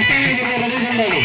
మస్తాన్ రెడ్డి గారు రెడీగా ఉండాలి